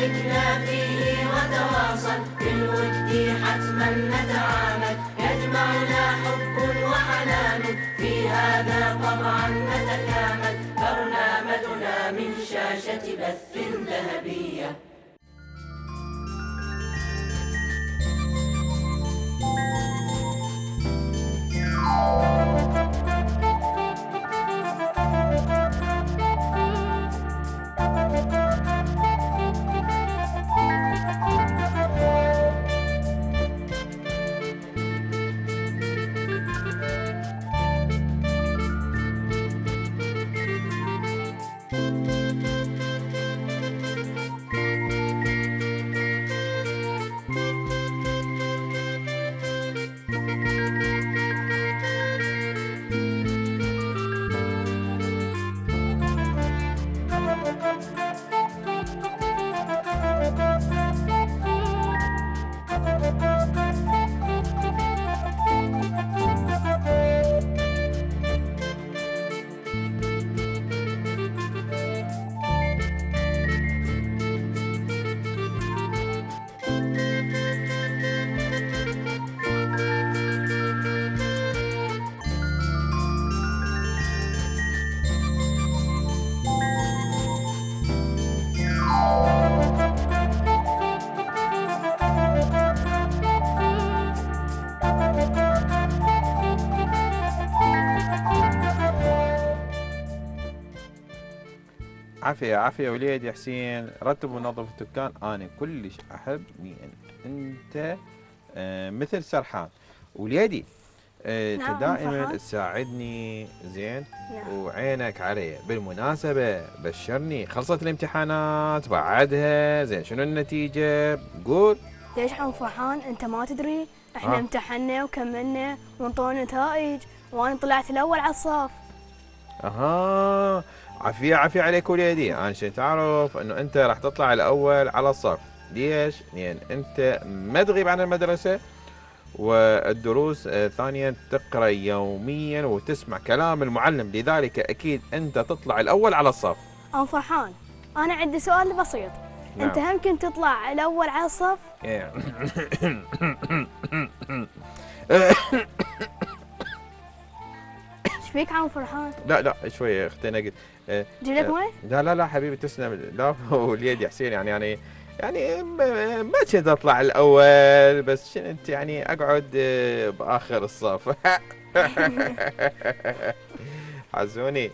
شاركنا فيه وتواصل. بالود حتما نتعامل. يجمعنا حب وحنان. في هذا طبعا نتكامل. برنامجنا من شاشة بث ذهبية. عافية عافية وليدي حسين. رتب ونظف الدكان أنا كلش أحب إن أنت آه، مثل سرحان. وليدي آه، نعم، أنت دائما فرحان. تساعدني. زين. نعم. وعينك علي. بالمناسبة بشرني خلصت الامتحانات بعدها زين شنو النتيجة؟ قول. ليش عم فرحان؟ أنت ما تدري. إحنا آه. امتحنا وكملنا وانطونا نتائج وأنا طلعت الأول على الصف. أها. عافية عافية عليك وليدي. أنا شي تعرف إنه أنت راح تطلع الأول على الصف ليش؟ لأن أنت ما تغيب عن المدرسة والدروس ثانيا تقرأ يوميا وتسمع كلام المعلم. لذلك أكيد أنت تطلع الأول على الصف ام فرحان. أنا عندي سؤال بسيط. نعم. أنت هم كنت تطلع الأول على الصف إيه. إيش فيك عم فرحان؟ لا لا شوية أختي نقد لك آه، مي لا لا لا حبيبي تسلم. لا واليد يا حسين يعني يعني يعني ما كنت أطلع الأول بس كنت يعني أقعد آه، بآخر الصف. حزوني.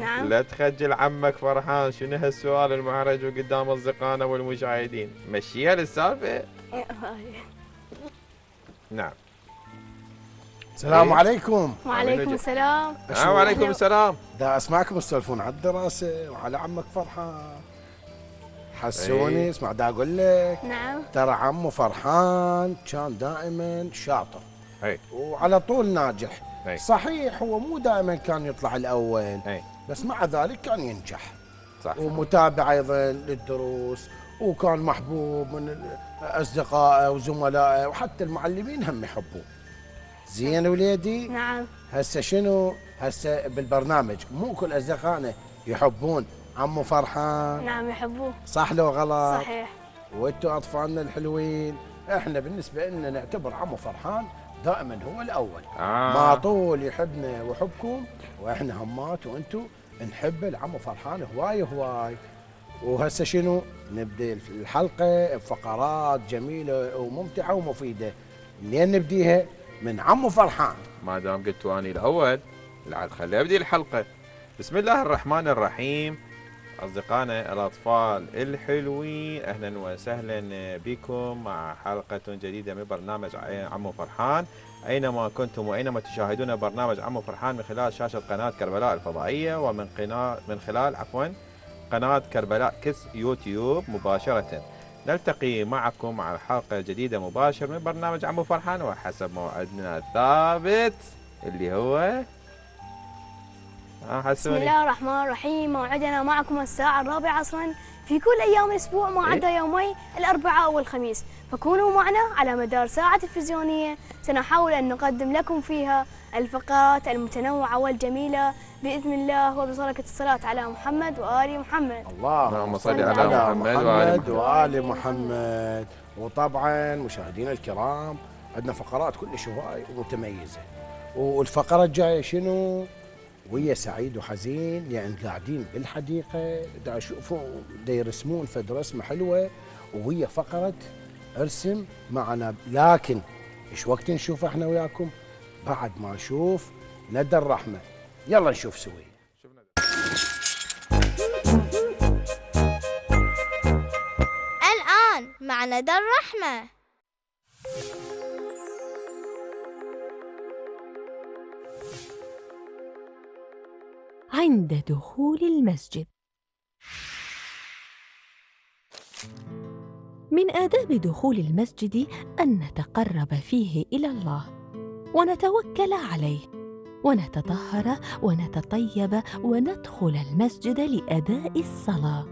نعم. لا تخجل عمك فرحان. شنو هالسؤال؟ المحرج قدام أصدقائنا والمشاهدين. مشيها للسالفة؟ نعم. السلام إيه. عليكم. وعليكم. السلام. آه وعليكم السلام. دا أسمعكم تسولفون على الدراسة وعلى عمك فرحان. حسوني إيه. اسمع دا أقول لك. نعم. ترى عمو فرحان كان دائما شاطر. اي وعلى طول ناجح. أي. صحيح هو مو دائما كان يطلع الأول. اي بس مع ذلك كان ينجح. صح. ومتابع أيضا للدروس وكان محبوب من أصدقائه وزملائه وحتى المعلمين هم يحبوه. زين وليدي. نعم. هسه شنو؟ هسه بالبرنامج مو كل أصدقائنا يحبون. عمو فرحان. نعم يحبوه. صح لو غلط؟ صحيح. وانتوا أطفالنا الحلوين. إحنا بالنسبة لنا نعتبر عمو فرحان دائما هو الأول. آه. ما طول يحبنا ويحبكم وإحنا همات وانتوا نحب العمو فرحان هواي هواي. وهسه شنو؟ نبدأ الحلقة بفقرات جميلة وممتعة ومفيدة. منين نبديها؟ من عمو فرحان. ما دام قلت أني الأول لعل خلي أبدي الحلقة. بسم الله الرحمن الرحيم. أصدقائنا الأطفال الحلوين أهلا وسهلا بكم مع حلقة جديدة من برنامج عمو فرحان. أينما كنتم وأينما تشاهدون برنامج عمو فرحان من خلال شاشة قناة كربلاء الفضائية ومن قناه من خلال عفوا قناة كربلاء كس يوتيوب مباشرة. نلتقي معكم على حلقة جديدة مباشر من برنامج عمو فرحان وحسب موعدنا الثابت اللي هو ها بسم الله الرحمن الرحيم. موعدنا معكم الساعة الرابعة عصرا في كل أيام الأسبوع ما عدا يومي الأربعاء والخميس. فكونوا معنا على مدار ساعة تلفزيونية سنحاول أن نقدم لكم فيها الفقرات المتنوعة والجميلة بإذن الله وببركة الصلاة على محمد وآل محمد. اللهم صل على محمد وآل محمد محمد. وآل محمد. وطبعا مشاهدينا الكرام عندنا فقرات كلش هواي ومتميزة والفقرة الجاية شنو؟ ويا سعيد وحزين لأن قاعدين بالحديقة دا يشوفوا دا يرسمون فد رسمة حلوة. وهي فقرة ارسم معنا. لكن إيش وقت نشوف إحنا وياكم؟ بعد ما نشوف ندى الرحمة. يلا نشوف سوية الآن مع ندى الرحمة. عند دخول المسجد. من آداب دخول المسجد أن نتقرب فيه إلى الله. ونتوكل عليه. ونتطهر ونتطيب وندخل المسجد لأداء الصلاة.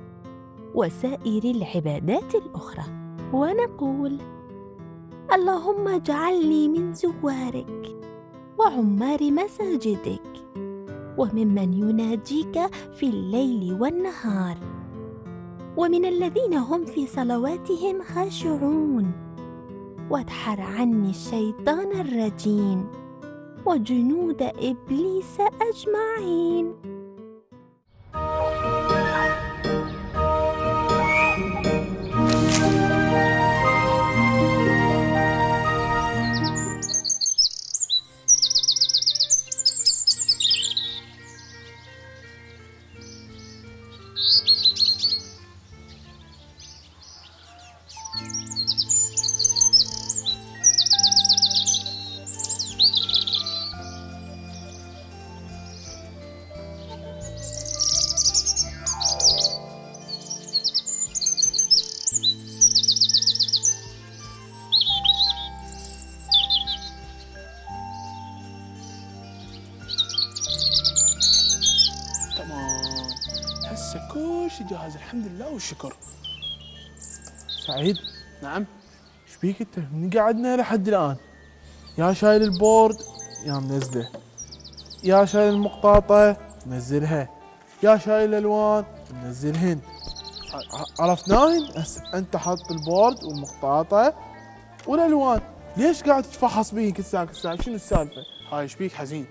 وسائر العبادات الأخرى. ونقول اللهم اجعلني من زوارك وعمار مساجدك وممن يناجيك في الليل والنهار. ومن الذين هم في صلواتهم خاشعون وادحر عني الشيطان الرجيم وجنود إبليس أجمعين. الحمد لله والشكر. سعيد؟ نعم. إيش بيك انت؟ من قعدنا لحد الآن. يا شايل ال board يا منزله. يا شايل المقطاطه منزلها. يا شايل الألوان منزلهن. عرفناهن هسه أنت حاط ال board والمقطاطه والألوان. ليش قاعد تتفحص بيه كل ساعه كل ساعه شنو السالفة؟ هاي إيش بيك حزين؟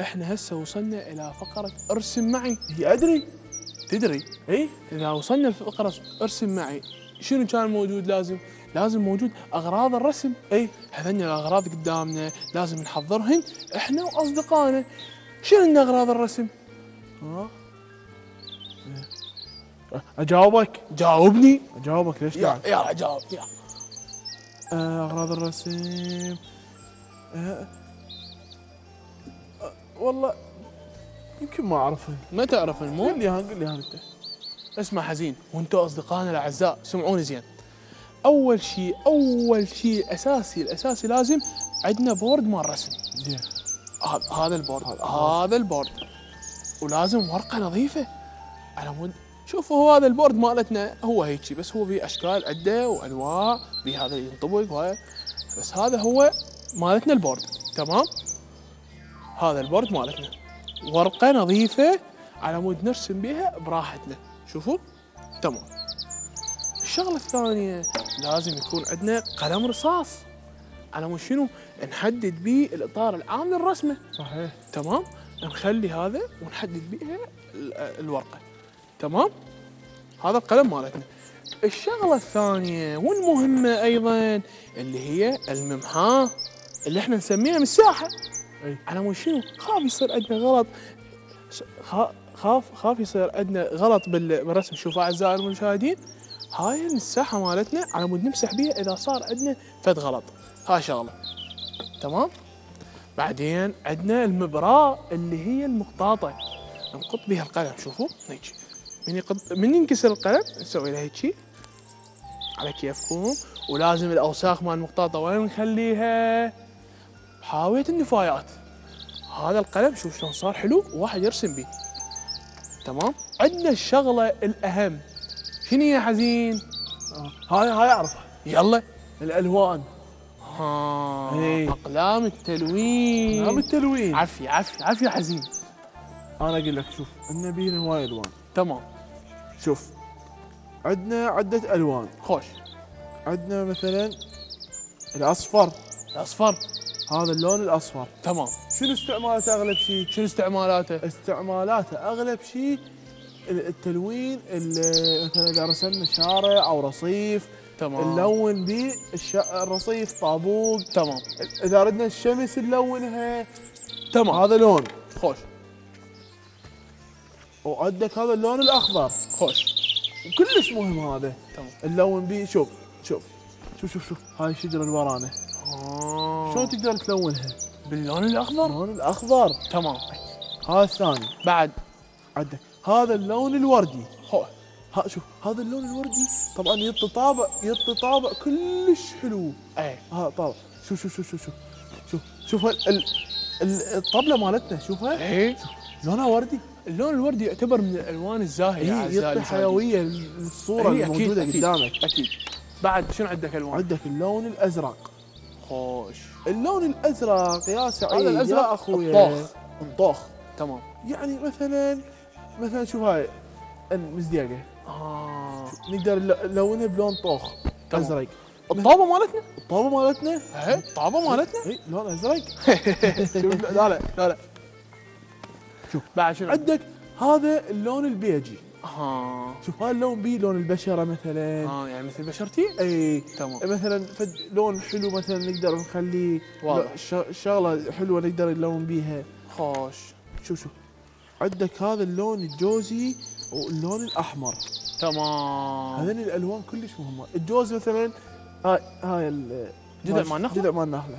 إحنا هسه وصلنا إلى فقرة ارسم معي. هي أدري. تدري؟ إي. إذا وصلنا لفقرة ارسم معي. شنو كان موجود لازم؟ لازم موجود أغراض الرسم. إي. هذن الأغراض قدامنا لازم نحضرهن إحنا وأصدقائنا. شنو أغراض الرسم؟ ها أجاوبك. جاوبني. أجاوبك ليش قاعد؟ يلا جاوب يلا. آه، أغراض الرسم. آه، والله يمكن ما اعرفها ما تعرف المو قل لي ها قل لي ها أنت. اسمع حزين وأنتم أصدقائنا الأعزاء سمعوني زين. أول شيء أول شيء الاساسي الأساسي لازم عندنا board مال رسم. زين. هذا ال board هذا ال board. ولازم ورقة نظيفة. على مود شوفوا هو هذا ال board مالتنا. هو هيك بس هو به أشكال عدة وأنواع. به هذا ينطبق وهذا بس هذا هو مالتنا ال board. تمام؟ هذا ال board مالتنا. ورقة نظيفة على مود نرسم بها براحتنا. شوفوا؟ تمام. الشغلة الثانية لازم يكون عندنا قلم رصاص. على مود شنو؟ نحدد به الإطار العام للرسمة. صحيح. تمام؟ نخلي هذا ونحدد بها ال- الورقة. تمام؟ هذا القلم مالتنا. الشغلة الثانية والمهمة أيضا اللي هي الممحاة اللي إحنا نسميها مساحة. على مود شنو؟ خاف يصير عندنا غلط. خاف خاف يصير عندنا غلط بال- بالرسم. شوفوا أعزائي المشاهدين هاي المساحة مالتنا على مود نمسح بيها إذا صار عندنا فد غلط. هاي شغلة. تمام؟ بعدين عندنا المبراه اللي هي المقطاطة. نقط بها القلم. شوفوا هيك. من يقد... من ينكسر القلم نسوي له هيك على كيفكم. ولازم الأوساخ مال المقطاطة وين نخليها؟ بحاويه النفايات. هذا القلم شوف شلون صار حلو واحد يرسم به تمام؟ عندنا الشغلة الأهم. شنو هي حزين؟ هاي هاي أعرفها. يلا الألوان. ها. إيه. أقلام التلوين. نعم التلوين. عافية عافية عافية حزين. أنا أقول لك شوف النبي هنا هواي ألوان. تمام. شوف عندنا عدة ألوان. خوش. عندنا مثلا الأصفر. الأصفر. هذا اللون الأصفر. تمام. شنو استعمالاته أغلب شيء؟ شنو استعمالاته؟ استعمالاته أغلب شيء ال- التلوين ال- مثلا إذا رسمنا شارع أو رصيف تمام. نلون به الش- الرصيف طابوق. تمام. إذا ردنا الشمس نلونها. تمام. هذا لون. خوش. وعندك هذا اللون الأخضر. خوش. وكلش مهم هذا. تمام. نلون به شوف شوف. شوف شوف شوف. هاي الشجره اللي ورانا آه. شلون تقدر تلونها؟ باللون الأخضر؟ اللون الأخضر. تمام. هذا الثاني. بعد. عندك هذا اللون الوردي. خوش ها شوف هذا اللون الوردي طبعا يعطي طابع يعطي طابع كلش حلو. اي ها طابع شوف شوف شوف شوف شوف شوف شوف ال- ال- ال- الطبلة مالتنا شوفها اي لونها وردي. اللون الوردي يعتبر من الألوان الزاهية هي أعزائي يعطي. حيوية للصوره إي، أكيد، الموجودة. قدامك. أكيد. بعد شنو عندك ألوان؟ عندك اللون الأزرق. خوش. اللون الأزرق يا سعيد هذا الأزرق يا اخويا الطوخ. الطوخ تمام. يعني مثلا مثلا شوف هاي المزديقة. آه. نقدر نل- نلونها بلون طوخ. أزرق. الطابة مالتنا؟ الطابة مالتنا؟ إيه الطابة مالتنا؟ اي لون أزرق. لا لا لا لا. شوف بعد شنو؟ عندك هذا اللون البيجي. آه شوف هذا اللون بي لون البشرة مثلا؟ آه يعني مثل بشرتي إي. تمام. مثلا فد لون حلو مثلا نقدر نخليه واضح. شغلة حلوة نقدر نلون بيها. خوش. شوف شوف. عندك هذا اللون الجوزي واللون الأحمر. تمام. هذين الألوان كلش مهمة. الجوز مثلا هاي هاي ال- جذع مال النخلة؟ جذع مال النخله.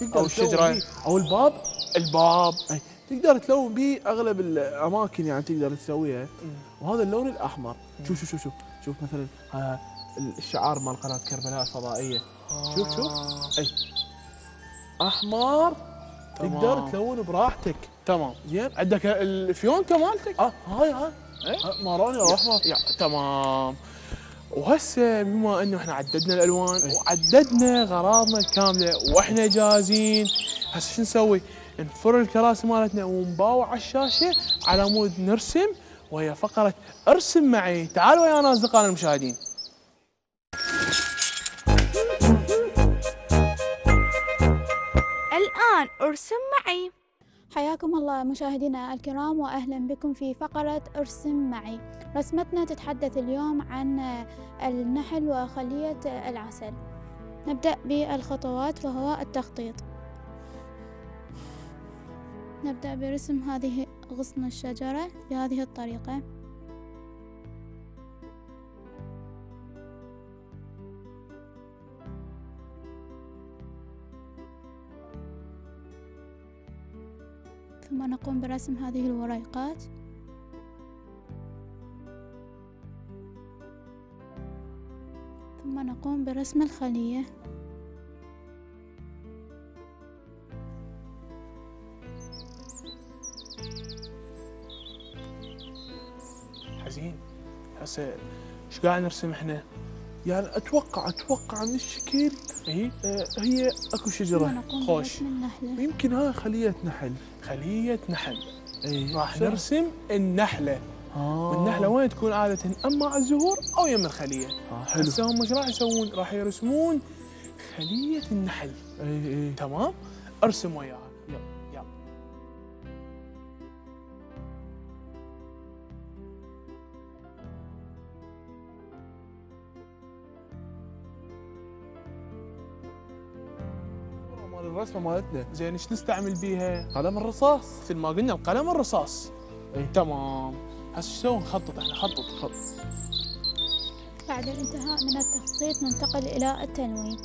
تقدر الشجرة. بيه. أو الباب. الباب. أي. تقدر تلون به أغلب الأماكن يعني تقدر تسويها. وهذا اللون الأحمر. شوف شوف شوف شوف. شوف مثلا الشعار مال قناة كربلاء الفضائية. شوف شوف. آه. إي. أحمر. تمام. تقدر تلون براحتك. تمم زين. عندك الفيونكه مالتك آه هاي هاي. إيه؟ ها، ماروني أو احمر يا تمام. وهسه بما إنه إحنا عددنا الألوان وعددنا غراضنا الكامله وإحنا جاهزين هسه شو نسوي؟ نفر الكراسي مالتنا ونباوع على الشاشة على مود نرسم وهي فقرة ارسم معي تعالوا ويانا اصدقائنا المشاهدين الآن ارسم معي حياكم الله مشاهدينا الكرام واهلا بكم في فقرة ارسم معي. رسمتنا تتحدث اليوم عن النحل وخلية العسل. نبدأ بالخطوات وهو التخطيط. نبدأ برسم هذه غصن الشجرة بهذه الطريقة. ثم نقوم برسم هذه الوريقات ثم نقوم برسم الخلية حزين هسه إيش قاعد نرسم إحنا؟ يعني أتوقع أتوقع من الشكل إي. آه، هي أكو شجرة. خوش. يمكن هاي خلية نحل. خلية نحل. إي. راح نرسم النحلة. آه. والنحلة وين تكون؟ عادة أما على الزهور أو يم الخلية. آه حلو. هسه هم إيش راح يسوون؟ راح يرسمون خلية النحل. إي إي. تمام؟ أرسم وياها الرسمه مالتنا زين إيش نستعمل بيها؟ قلم الرصاص مثل ما قلنا القلم الرصاص إي. تمام هسه شو نسوي؟ نخطط إحنا خطط خط بعد الانتهاء من التخطيط ننتقل إلى التلوين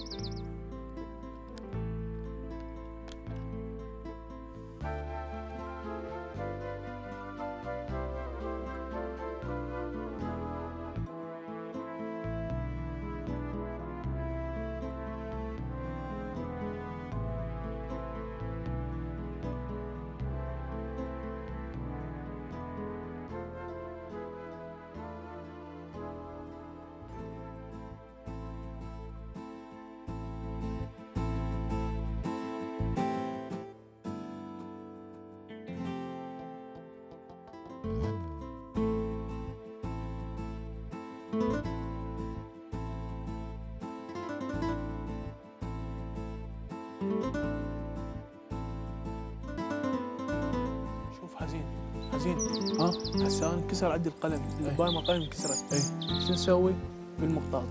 حزين ها؟ هسه أنا انكسر عندي القلم. الباي مقايم انكسرت. اي شو نسوي؟ بالمقطاطه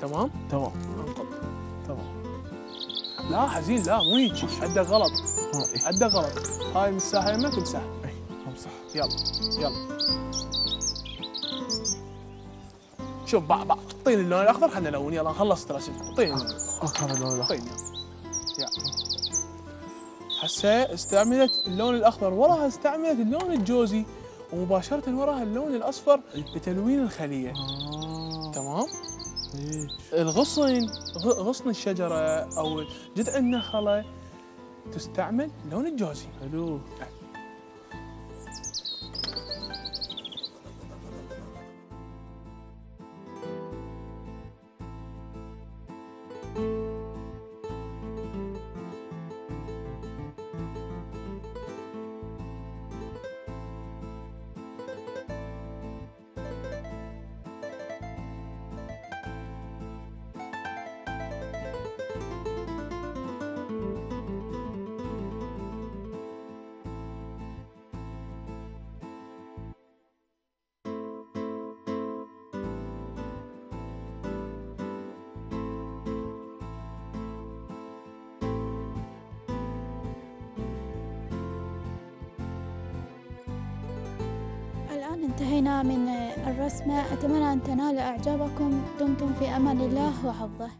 تمام؟ تمام. انقض تمام. لا حزين لا مو هيك. عندك غلط. ها اي عندك غلط. هاي المساحه يمك امسح اي امسح يلا يلا. شوف بع بع اعطيني اللون الأخضر خلينا نلون يلا خلصت رسم اعطيني اللون اخر اللون الأخضر. اعطيني. هسه استعملت اللون الأخضر وراها استعملت اللون الجوزي ومباشرة وراها اللون الأصفر لتلوين الخلية. آه. تمام؟ إيه. الغصن غصن الشجرة أو جذع النخلة تستعمل لون الجوزي. حلو. من الرسمة. أتمنى أن تنال إعجابكم. دمتم في أمان الله وحفظه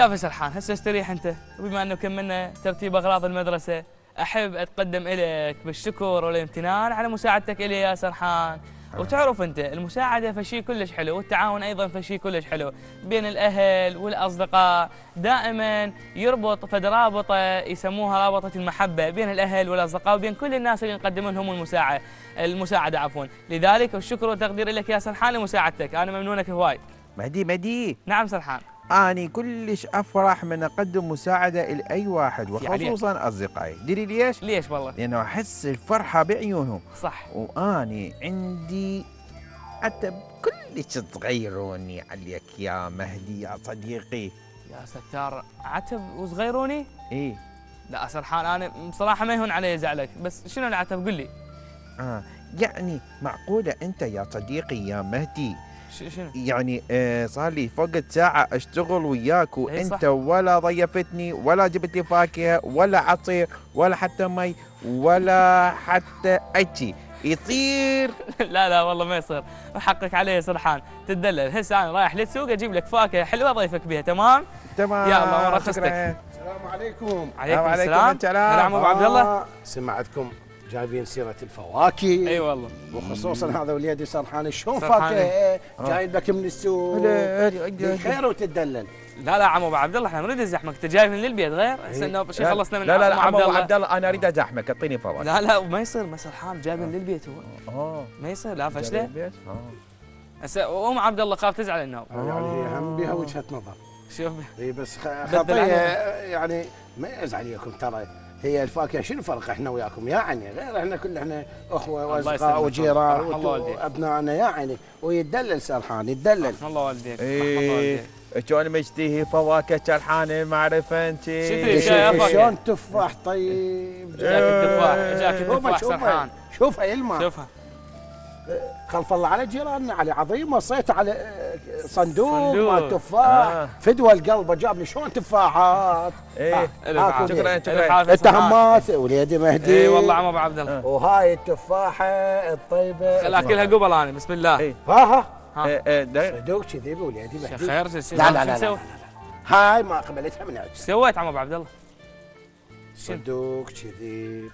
كافي سرحان هسه استريح انت. وبما انه كملنا ترتيب أغراض المدرسة أحب أتقدم إليك بالشكر والامتنان على مساعدتك إلي يا سرحان وتعرف انت المساعدة فشي كلش حلو والتعاون أيضا فشي كلش حلو بين الأهل والأصدقاء. دائما يربط فد رابطة يسموها رابطة المحبة بين الأهل والأصدقاء وبين كل الناس اللي نقدم لهم المساعدة المساعده عفوا. لذلك الشكر والتقدير لك يا سرحان لمساعدتك. أنا ممنونك هواي. مهدي مهدي. نعم سرحان أنا كلش أفرح من أقدم مساعدة لأي واحد. وخصوصا أصدقائي. دري ليش؟ ليش والله؟ لأنه أحس الفرحة بعيونهم. صح. وأني عندي عتب كلش تغيروني عليك يا مهدي يا صديقي. يا ستار عتب وصغيروني؟ إيه لا سرحان أنا بصراحة ما يهون علي زعلك بس شنو العتب؟ قل لي. آه يعني معقولة أنت يا صديقي يا مهدي؟ شنو يعني آه صار لي فوق ساعة أشتغل وياك. وأنت ولا ضيفتني ولا جبت لي فاكهة ولا عصير ولا حتى مي ولا حتى أشي. يصير. لا لا والله ما يصير. حقك علي يا سرحان. تدلل. هسه أنا رايح للسوق أجيب لك فاكهة حلوة اضيفك بها تمام؟ تمام. يا الله ورخصتك. السلام عليكم. عليكم عليكم السلام. السلام. نعم أبو عبد الله. آه، سمعتكم. جايبين سيرة الفواكه. أي والله. وخصوصا هذا وليدي سرحان شلون. فاكهه إيه، جايب لك من السوق. بالخير وتدلل. لا لا عمو أبو عبد الله إحنا نريد الزحمة. انت جاي من للبيت غير؟ هسه إنه شي لا، خلصنا من لا لا لا عمو عمو عبد الله أنا أريد أزحمك. أعطيني فواكه. لا لا ما يصير ما سرحان جاي من للبيت هو. آه. ما يصير لا جاي فشلة. البيت؟ آه. هسه أم عبد الله خاف تزعل إنه. يعني هي هم بها وجهة نظر. شوف. اي بس خطية. يعني ما يزعل عليكم ترى. هي الفاكهة. شنو الفرق إحنا وياكم؟ يعني غير إحنا كل إحنا أخوة الله وأصدقاء. وجيران. وابنائنا يعني ويتدلل سرحان يتدلل. رحم الله والديك إيه والديك. شلون مشتهي فواكه شوف يا فاكهة. شلون تفاح طيب؟ جاك التفاح جاك شوفها التفاح سرحان شوفها. شوفها يلمع. شوفها. خلف الله على جيراننا على عظيمه صيت على آه، صندوق صندوق. مال تفاح آه. فدوى القلب جاب لي شلون تفاحات إيه آه،. شكراً، شكراً. انت. همات وليدي مهدي اي والله عمو ابو عبد الله وهاي التفاحة الطيبة خل آكلها قبل أنا بسم الله إيه. ها ها ها. إيه، إيه، صدوق كذي وليدي مهدي خير لا لا لا, لا. هاي ما قبلتها من عندك سويت عمو ابو عبد الله؟ صدوق كذي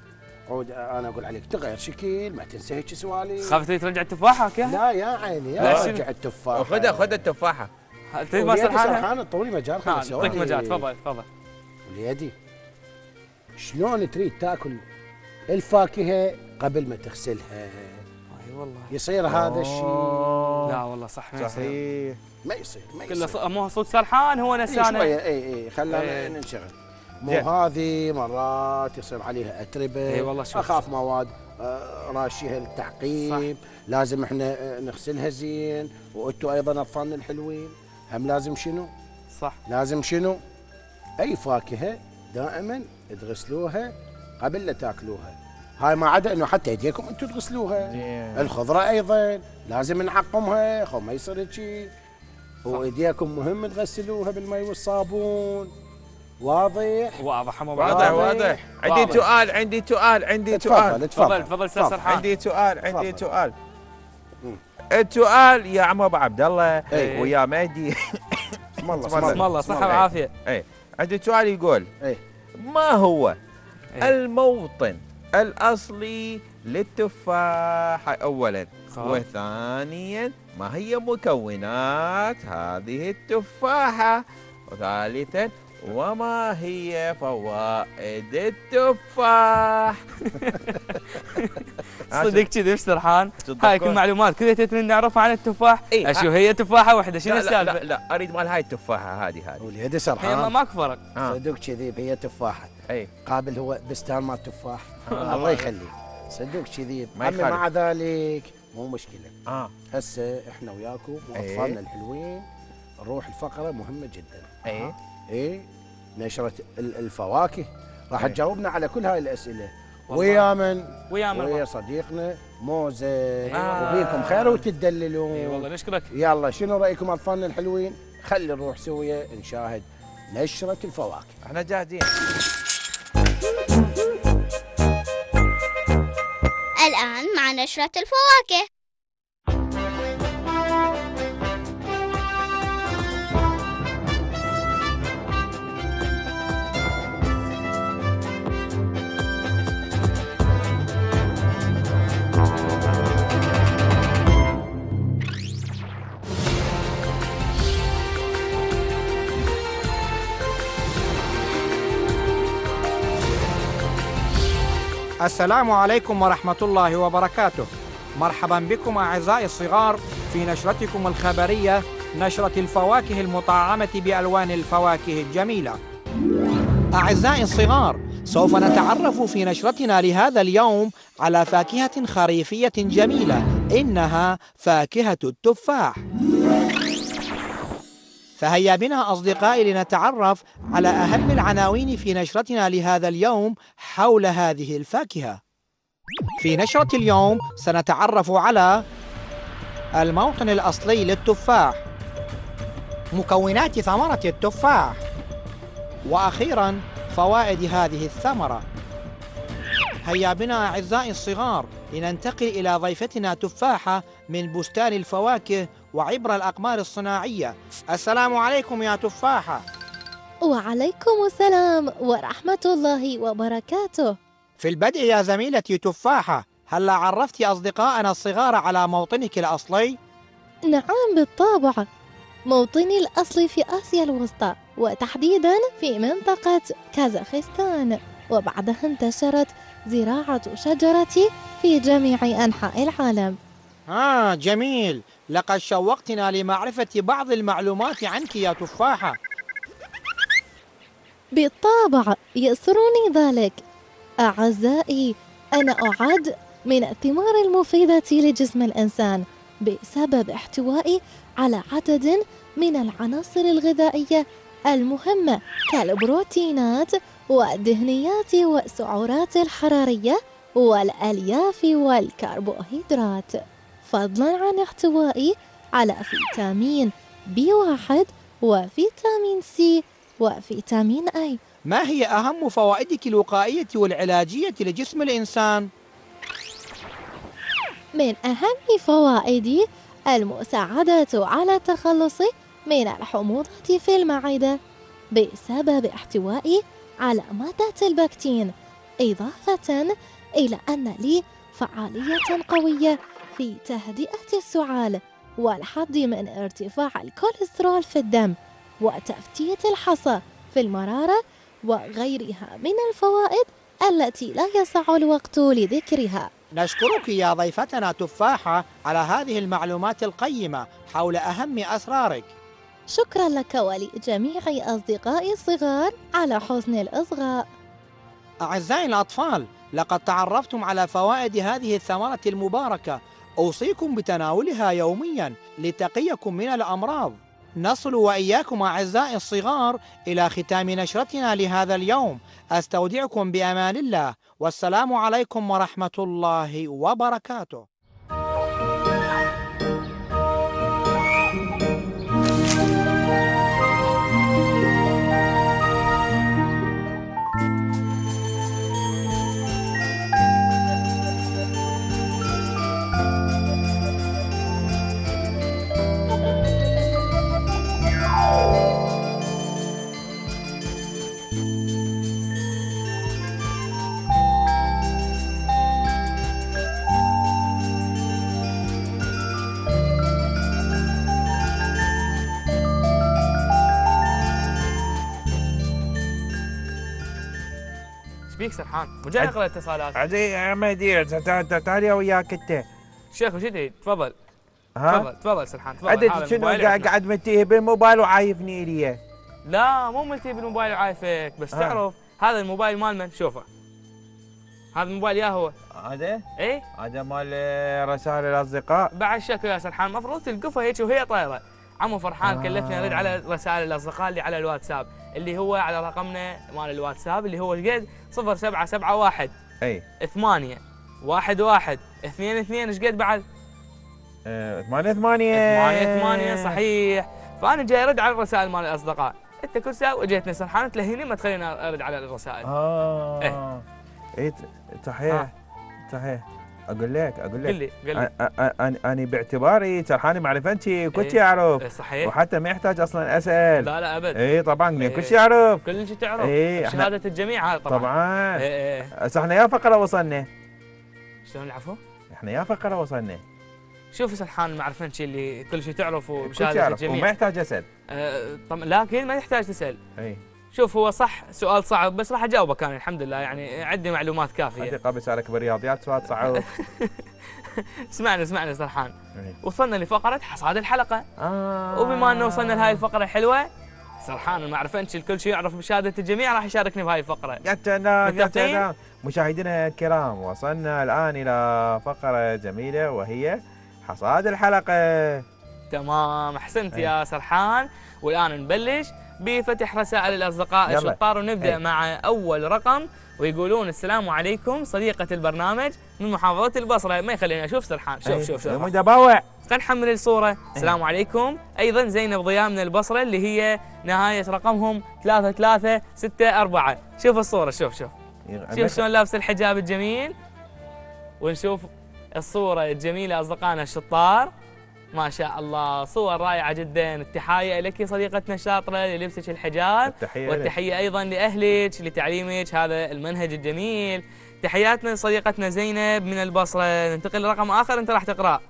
عود أنا أقول عليك تغير شكل ما تنسى هيك سواليف. خافت ترجع التفاحة ياها لا يا عيني لا، يا؟ رجع التفاحة. خذها خذ التفاحة. تريد ما وليدي سرحانها؟ سرحان طولي مجال أسوي. يعطيك مجال تفضل تفضل. وليدي شلون تريد تاكل الفاكهة قبل ما تغسلها؟ أي والله. يصير هذا الشيء. لا والله صح ما يصير. صحيح. ما يصير ما كله يصير. ص- مو صوت سرحان هو إي نسانة. شوية اي اي خلينا إيه. ننشغل. مو. هذه مرات يصير عليها أتربة إي والله شوف. أخاف مواد آه، راشيها للتعقيم لازم إحنا نغسلها زين وأنتم أيضا اطفالنا الحلوين هم لازم شنو؟ صح لازم شنو؟ أي فاكهة دائما تغسلوها قبل لا تاكلوها هاي ما عدا إنه حتى يديكم أنتم تغسلوها زين. الخضرة أيضا لازم نعقمها خو ما يصير هيك وايديكم مهم تغسلوها بالمي والصابون واضح واضح مو واضح. واضح عندي. سؤال عندي سؤال عندي تفضل سؤال تفضل تفضل أستاذ سرحان عندي سؤال عندي تفضل. سؤال. السؤال يا عم أبو عبد الله إيه. ويا مهدي اسم الله اسم الله صحة. وعافية عندي سؤال يقول إيه. ما هو إيه. الموطن الأصلي للتفاح اولا خلاص. وثانيا ما هي مكونات هذه التفاحة وثالثا وما هي فوائد التفاح؟ صدق كذي إيش سرحان. هاي كل معلومات كلها تتمنى نعرفها عن التفاح؟ إيه. اشو هي تفاحة واحدة شنو لا لا, لا, السالفة؟ لا أريد مال هاي التفاحة هذه هذه. وليدي هي ما- سرحان ماكو فرق. آه. صدق كذي هي تفاحة. إي. قابل هو بستان مال تفاح. الله. يخليك. صدق كذي. مع ذلك مو مشكلة. آه. هسه إحنا وياكم. وأطفالنا الحلوين نروح الفقرة مهمة جدا. إي. إيه نشرة ال- الفواكه. راح إيه. تجاوبنا على كل هاي الأسئلة. والله. ويا من؟ ويا من ويا. صديقنا موزة. آه. وبيكم خير اي والله وتدللون نشكرك. يلا شنو رأيكم اطفالنا الحلوين؟ خلي نروح سويا نشاهد نشرة الفواكه. إحنا جاهزين. الآن مع نشرة الفواكه. السلام عليكم ورحمة الله وبركاته. مرحبا بكم أعزائي الصغار في نشرتكم الخبرية نشرة الفواكه المطعمة بألوان الفواكه الجميلة. أعزائي الصغار سوف نتعرف في نشرتنا لهذا اليوم على فاكهة خريفية جميلة إنها فاكهة التفاح. فهيا بنا أصدقائي لنتعرف على أهم العناوين في نشرتنا لهذا اليوم حول هذه الفاكهة. في نشرة اليوم سنتعرف على الموطن الأصلي للتفاح، مكونات ثمرة التفاح، وأخيرا فوائد هذه الثمرة. هيا بنا أعزائي الصغار لننتقل إلى ضيفتنا تفاحة من بستان الفواكه وعبر الأقمار الصناعية. السلام عليكم يا تفاحة. وعليكم السلام ورحمة الله وبركاته في البدء يا زميلتي تفاحة، هل عرفت أصدقائنا الصغار على موطنك الأصلي؟ نعم بالطبع موطني الأصلي في آسيا الوسطى وتحديدا في منطقة كازاخستان وبعدها انتشرت زراعة شجرتي في جميع أنحاء العالم آه جميل، لقد شوقتنا لمعرفة بعض المعلومات عنك يا تفاحة. بالطبع يسرني ذلك. أعزائي أنا أعد من الثمار المفيدة لجسم الإنسان بسبب احتوائي على عدد من العناصر الغذائية المهمة كالبروتينات والدهنيات والسعرات الحرارية والألياف والكربوهيدرات. فضلا عن احتوائي على فيتامين بي واحد وفيتامين سي وفيتامين أي ما هي أهم فوائدك الوقائية والعلاجية لجسم الإنسان؟ من أهم فوائدي المساعدة على التخلص من الحموضة في المعدة بسبب احتوائي على مادة البكتين إضافة إلى أن لي فعالية قوية في تهدئة السعال والحد من ارتفاع الكوليسترول في الدم وتفتيت الحصى في المرارة وغيرها من الفوائد التي لا يسع الوقت لذكرها. نشكرك يا ضيفتنا تفاحة على هذه المعلومات القيمة حول أهم أسرارك. شكرا لك ولجميع أصدقائي الصغار على حسن الإصغاء. أعزائي الأطفال لقد تعرفتم على فوائد هذه الثمرة المباركة أوصيكم بتناولها يوميا لتقيكم من الأمراض. نصل وإياكم أعزائي الصغار إلى ختام نشرتنا لهذا اليوم. أستودعكم بأمان الله. والسلام عليكم ورحمة الله وبركاته. بيك سرحان؟ مو جاي اقرا اتصالات. عادي يا عمدي تعال وياك أنت. شيخ وش تريد؟ تفضل. ها؟ تفضل تفضل سرحان تفضل. عدد شنو؟ قاعد متيه بالموبايل وعايفني ليه لا مو ملتهي بالموبايل وعايفك بس ها. تعرف هذا الموبايل مال من؟ شوفه. هذا الموبايل يا هو. هذا؟ اي هذا مال رسائل الأصدقاء. بعد شكله يا سرحان. المفروض تلقفها هيك وهي طايرة. عمو فرحان آه. كلفني أرد على رسائل الأصدقاء اللي على الواتساب. اللي هو على رقمنا مال الواتساب اللي هو قد 0771 أي. 8 واحد واحد اثنين اثنين إيش قد بعد؟ آه، ثمانية ثمانية. ثمانية ثمانية صحيح. فأنا جاي أرد على الرسائل مال الأصدقاء. أنت كل ساعة وجيتني سرحان تلهيني ما تخليني أرد على الرسائل. آه. إيه. صحيح. صحيح. أقول لك أقول لك. قل لي قل لي. أ- أ- أنا أنا باعتباري سرحاني معرفتي كنت إيه. اعرف إيه، صحيح. وحتى ما يحتاج أصلا أسأل. لا لا أبد. اي طبعا إيه. كل شيء اعرف كل شيء تعرف. إيه، شهادة الجميع هذا طبعا. طبعا. إيه إيه بس إحنا يا فقرة وصلنا. شلون العفو؟ إحنا يا فقرة وصلنا. شوف سرحان معرفين شيء اللي كل شيء تعرف كل شيء وبشهادة اعرف وما الجميع يحتاج أسأل. آه طب لكن ما يحتاج تسأل. اي شوف هو صح سؤال صعب بس راح أجاوبك أنا الحمد لله يعني عندي معلومات كافية. عندي قبل اسالك بالرياضيات سؤال صعب. اسمعني اسمعني سرحان. إيه. وصلنا لفقرة حصاد الحلقة. آه. وبما أنه وصلنا لهاي الفقرة الحلوة سرحان ما اعرفنش الكل شيء يعرف بشهادة الجميع راح يشاركني بهاي الفقرة. يا سلام يا؟ سلام. مشاهدينا الكرام وصلنا الآن إلى فقرة جميلة وهي حصاد الحلقة. تمام أحسنت. يا سرحان. والآن نبلش. بفتح رسائل الأصدقاء. يلا. الشطار ونبدأ أي. مع أول رقم ويقولون السلام عليكم صديقة البرنامج من محافظة البصرة. ما يخليني أشوف سرحان. شوف. شوف شوف. متبوع خلينا نحمل الصورة. السلام عليكم. أيضا زينب ضياء من البصرة اللي هي نهاية رقمهم 3364 شوف الصورة شوف شوف. شوف شلون لابس الحجاب الجميل. ونشوف الصورة الجميلة أصدقائنا الشطار. ما شاء الله. صور رائعة جدا. التحية لك صديقتنا الشاطرة اللي لبسك الحجاب التحية لك. والتحية أيضا لأهلك لتعليمك. هذا المنهج الجميل. تحياتنا لصديقتنا زينب من البصرة. ننتقل لرقم آخر. أنت راح تقرأ.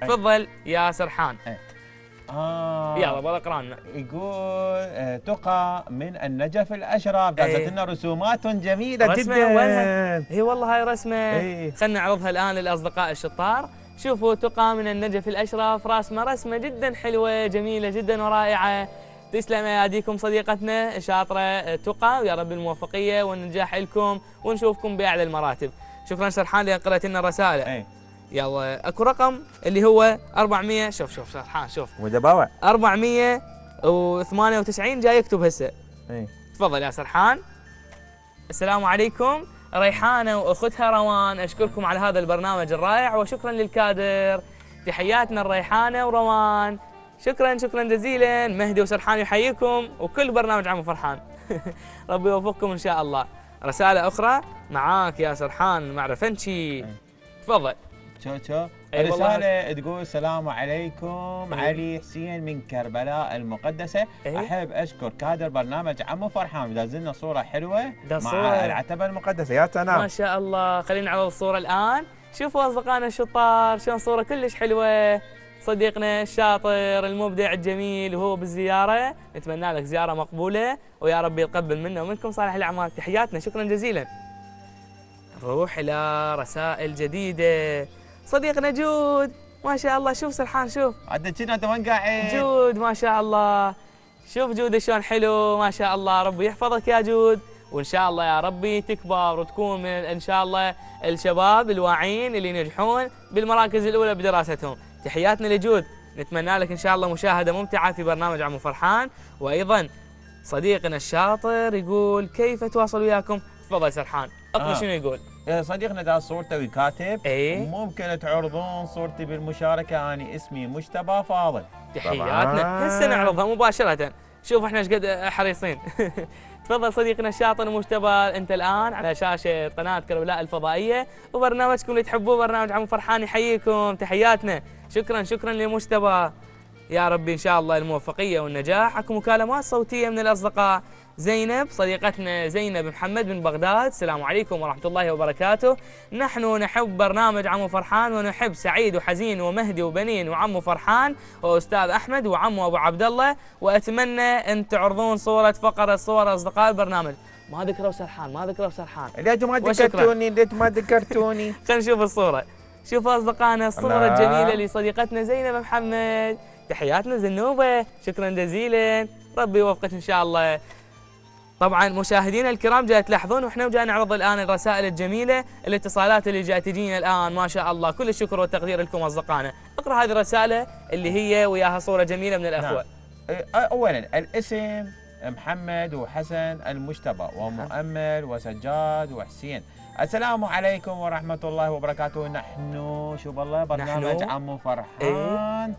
تفضل يا سرحان. آه. يلا بلا اقرا لنا يقول آه، تقى من النجف الاشرف إيه. قالت لنا رسومات جميلة رسمة جدا؟ إي والله هاي رسمة. إيه. خلينا نعرضها الآن للأصدقاء الشطار. شوفوا تقى من النجف الاشرف رسمه رسمه جدا حلوة جميلة جدا ورائعة. تسلم اياديكم صديقتنا شاطرة تقى ويا رب الموفقية والنجاح لكم ونشوفكم بأعلى المراتب. شكرا سرحان لأن قرأت لنا الرسائل. إي. يلا أكو رقم اللي هو 400 شوف شوف سرحان شوف. متبوع 498 جاي يكتب هسه. إي. تفضل يا سرحان. السلام عليكم. ريحانة وأختها روان. أشكركم على هذا البرنامج الرائع وشكرا للكادر. تحياتنا الريحانة وروان. شكرا شكرا جزيلا. مهدي وسرحان يحييكم وكل برنامج عمو فرحان. ربي يوفقكم إن شاء الله. رسالة أخرى معاك يا سرحان معرفنشي. تفضل. شو شو أي والله رسالة تقول السلام عليكم إيه. علي حسين من كربلاء المقدسة. إيه. أحب أشكر كادر برنامج عمو فرحان. دازلنا صورة حلوة مع صورة. العتبة المقدسة. يا ما سلام شاء الله. خلينا نعرض الصورة الآن. شوفوا أصدقائنا الشطار شلون صورة كلش حلوة. صديقنا الشاطر المبدع الجميل وهو بالزيارة. نتمنى لك زيارة مقبولة. ويا رب يتقبل منا ومنكم صالح الأعمال. تحياتنا. شكرا جزيلا. نروح إلى رسائل جديدة. صديقنا جود ما شاء الله. شوف سرحان شوف. عاد كنا أنت وين قاعد؟ جود ما شاء الله. شوف جود شلون حلو ما شاء الله. ربي يحفظك يا جود. وإن شاء الله يا ربي تكبر وتكون من إن شاء الله الشباب الواعيين اللي ينجحون بالمراكز الأولى بدراستهم. تحياتنا لجود. نتمنى لك إن شاء الله مشاهدة ممتعة في برنامج عمو فرحان. وأيضا صديقنا الشاطر يقول كيف أتواصل وياكم؟ تفضل سرحان. اقرا آه. شنو يقول؟ يا صديقنا ده صورته وكاتب إيه. ممكن تعرضون صورتي بالمشاركة أنا اسمي مجتبى فاضل. تحياتنا. هسه نعرضها مباشرة. شوف إحنا إيش قد حريصين. تفضل صديقنا الشاطر المجتبى أنت الآن على شاشة قناة كربلاء الفضائية وبرنامجكم اللي تحبوه برنامج عمو فرحان يحييكم. تحياتنا. شكرا شكرا لمجتبى. يا ربي إن شاء الله الموفقية والنجاح. أكو مكالمات صوتية من الأصدقاء. زينب صديقتنا زينب محمد من بغداد السلام عليكم ورحمة الله وبركاته. نحن نحب برنامج عمو فرحان ونحب سعيد وحزين ومهدي وبنين وعمو فرحان وأستاذ أحمد وعمو أبو عبد الله وأتمنى أن تعرضون صورة فقرة صور أصدقاء البرنامج. ما ذكروا سرحان ما ذكروا سرحان. ليش ما. ذكرتوني؟ ليش ما ذكرتوني؟ خلينا نشوف الصورة. شوفوا أصدقائنا الصورة. الجميلة لصديقتنا زينب محمد. تحياتنا زنوبة شكرا جزيلا. ربي يوفقك إن شاء الله. طبعا مشاهدينا الكرام جاي تلاحظون وإحنا جاي نعرض الآن الرسائل الجميلة الاتصالات اللي جاي تجينا الآن ما شاء الله كل الشكر والتقدير لكم أصدقائنا. اقرأ هذه الرسالة اللي هي وياها صورة جميلة من الأخوة. نعم. إيه، اولا الاسم محمد وحسن المجتبى ومؤمل وسجاد وحسين. السلام عليكم ورحمة الله وبركاته. نحن شوف الله برنامج نحن؟ عمو فرحان.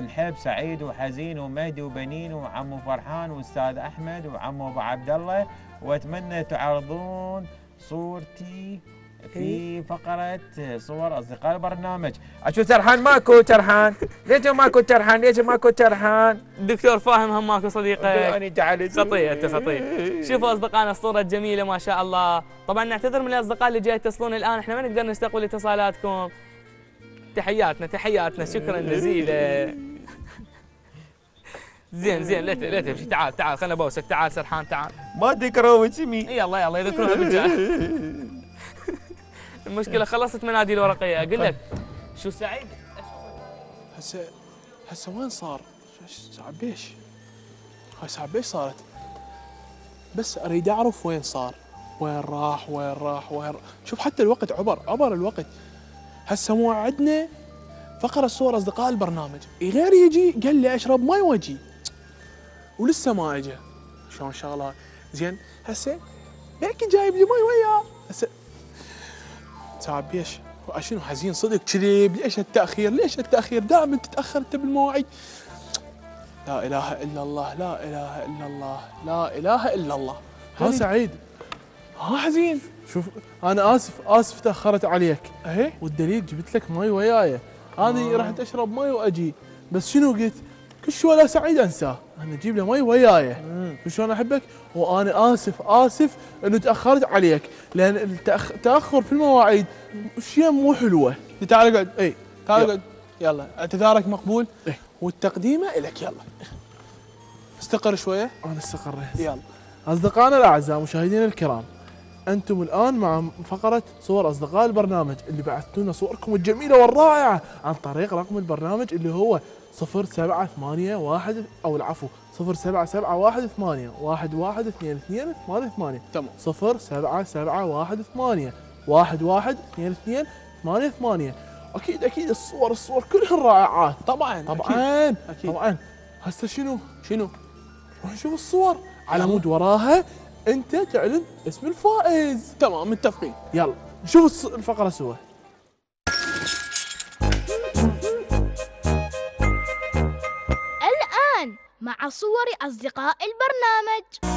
نحب سعيد وحزين ومهدي وبنين وعمو فرحان واستاذ أحمد وعمو أبو عبد الله. وأتمنى تعرضون صورتي في فقرة صور أصدقاء البرنامج. أشوف سرحان ماكو سرحان ليش ماكو سرحان ليش ماكو سرحان دكتور فاهم هم ماكو صديقك أنا جعلت خطية أنت خطية شوفوا أصدقائنا الصورة الجميلة ما شاء الله. طبعا نعتذر من الأصدقاء اللي جاي يتصلون الآن. إحنا ما نقدر نستقبل اتصالاتكم. تحياتنا تحياتنا شكرا جزيلا. زين زين لا ت- لا تمشي تعال تعال خلنا بوسك. تعال سرحان تعال. ما ذكروا اسمي يلا يلا يذكرونها بالجاه المشكلة خلصت مناديل الورقية. أقول لك شو سعيد؟ هسه هسه وين صار؟ ساعة بيش. هاي ساعة بيش صارت؟ بس أريد أعرف وين صار. وين راح وين راح وين راح. شوف حتى الوقت عبر عبر الوقت. هسه موعدنا فقرة صور أصدقاء البرنامج. غير يجي؟ قال لي أشرب ماي واجي ولسه ما اجى شلون شغلة؟ زين هسه بيحكي جايب لي ماي وياه هسه. ساعة بيش شنو حزين صدق كذب ليش التأخير؟ ليش التأخير؟ دائما تتأخر أنت بالمواعيد. لا إله إلا الله لا إله إلا الله لا إله إلا الله. ها سعيد. ها حزين. شوف أنا آسف آسف تأخرت عليك. إيه؟ والدليل جبت لك ماي وياي. أنا رحت أشرب ماي وأجي. بس شنو قلت؟ كل شو ولا سعيد أنساه. أنا أجيب له ماي وياي. شلون أحبك؟ وأنا آسف آسف إنه تأخرت عليك. لأن التأخ... التأخر في المواعيد أشياء مو حلوة. تعال اقعد. اي تعال. اقعد. يلا. اعتذارك مقبول. والتقديمه لك يلا. استقر شوية. أنا استقريت. يلا. أصدقائنا الأعزاء مشاهدينا الكرام أنتم الآن مع فقرة صور أصدقاء البرنامج اللي بعثتونا صوركم الجميلة والرائعة عن طريق رقم البرنامج اللي هو 078 أو العفو 0771 8 واحد واحد اثنين اثنين ثمانية ثمانية تمام صفر سبعة سبعة واحد ثمانية واحد واحد اثنين اثنين ثمانية ثمانية أكيد أكيد الصور الصور كلها رائعات طبعا طبعا أكيد. طبعا هسه شنو؟ شنو؟ روح نشوف الصور على مود وراها أنت تعلن اسم الفائز. تمام متفقين. يلا. نشوف الص- الفقرة سوا. الآن مع صور أصدقاء البرنامج.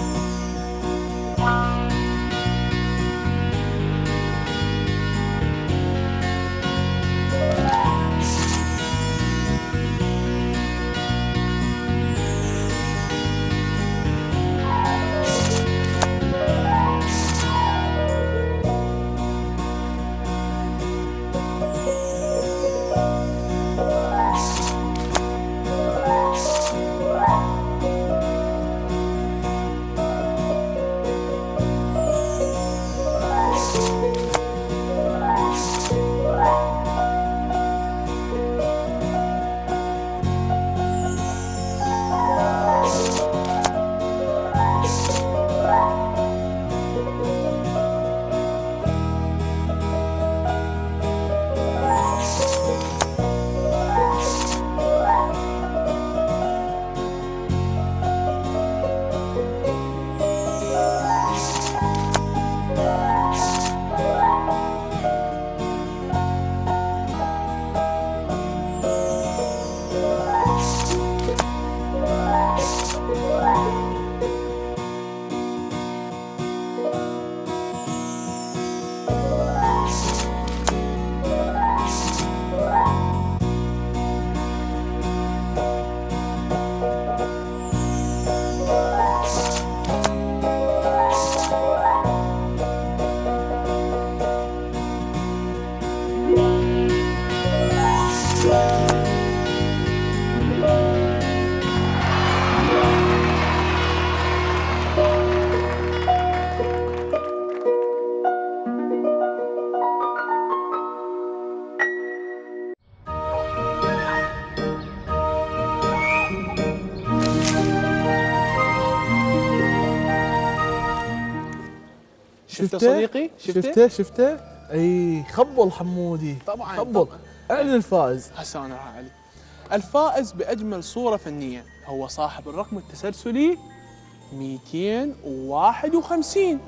شفته صديقي؟ شفته؟ شفته؟ أي خبل حمودي. طبعا خبل. طبعاً. أعلن الفائز. راح علي الفائز بأجمل صورة فنية. هو صاحب الرقم التسلسلي 251